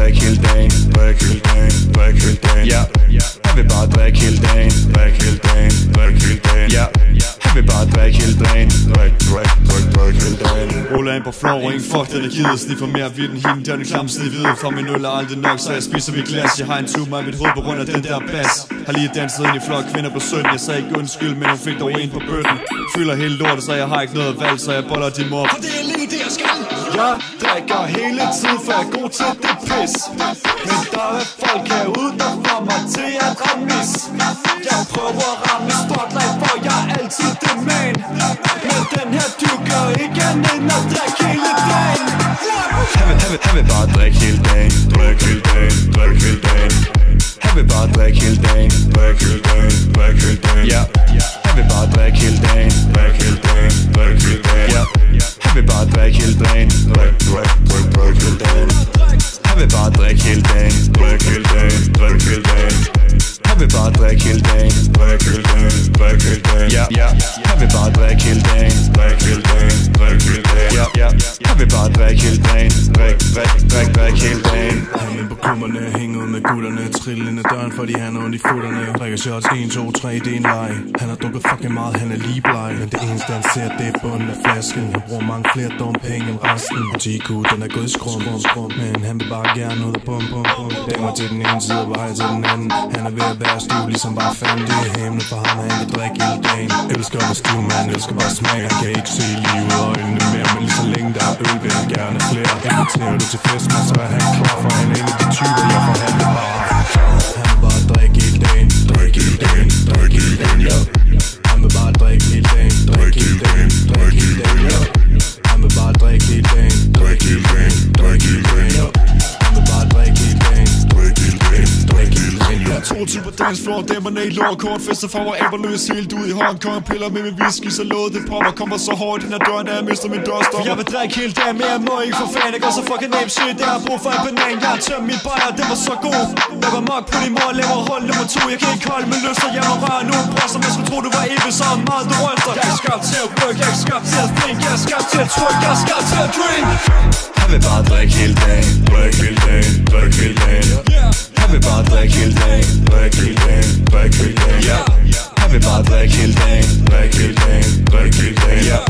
drikke hele dagen Drikke hele dagen, drikke hele dagen. Ja, han vil bare drikke hele dagen Drikke hele dagen, drikke hele dagen. Ja, han vil bare drikke hele dagen Drikke, drikke, drikke, drikke hele dagen. Ruller ind på floor, ingen fuck den er givet Sniffer mere vild end hende, der er den klamste hvide For min øl er aldrig nok, så jeg spiser mit glas. Jeg har en tumor i mit hoved på grund af den der bas. Har lige danset ind i flok kvinder på 17 Jeg sagde ikke undskyld, men hun fik dog en på bøtten. Fylder hele lortet, så jeg har ikke noget valg Så jeg boller din mor. For det jeg drikker hele tiden, for jeg er god til det pis. Men der er folk herude, der får mig til at ramme mis Jeg prøver at ramme spotlight, for jeg er altid det man Men den her dukker ikke ned og drik hele dagen Drikke, gutterne Trille ind ad døren, fordi han er ondt i futterne Drikker shots, 1, 2, 3, det er en leg. Han har drukket fucking meget, han er lige bleg Men det eneste han ser, det er bunden af flasken. Han bruger mange flere dumme penge end resten. GQ, den er gået i skrum, skrum, skrum Men han vil bare gerne ud og bum, bum, bum. Dæmmer til den ene side og vej til den anden. Han er ved at være stiv, ligesom bare fanden. Det er hemmeligt for ham, han vil drikke hele dagen. Elsker at være stiv, man elsker bare smag. Han kan ikke se livet og øjnene mere Men lige så længe der er øl, vil han gerne flere. Inviterer du til fest, men så er han klar For han er en af de typer, jeg forhandler bare. Han vil bare drikke til på dance floor, dæmmerne i lår Kort fester for mig, aber løs helt ud i Hong Kong Piller med min whisky, så låget det popper Kommer så hårdt ind ad døren, da jeg mister min dørstopper. Jeg vil drikke hele dagen, men jeg må ikke for fan Jeg går så fucking name shit, jeg har brug for en banan. Jeg har tømt min bajer, det var så god. Jeg var mok på din mor, laver hold nummer to. Jeg kan ikke holde med og jeg må røre nogle bryster Man skulle tro, du var evig så meget du rønter Jeg er skabt til at work, jeg er skabt til at think. Jeg er skabt til at twerk, jeg er skabt til at drink Han vil bare drikke hele dagen Drikke hele dagen, drikke hele dagen like it, Hildane, like it, Hildane, like it, Hildane. Yeah.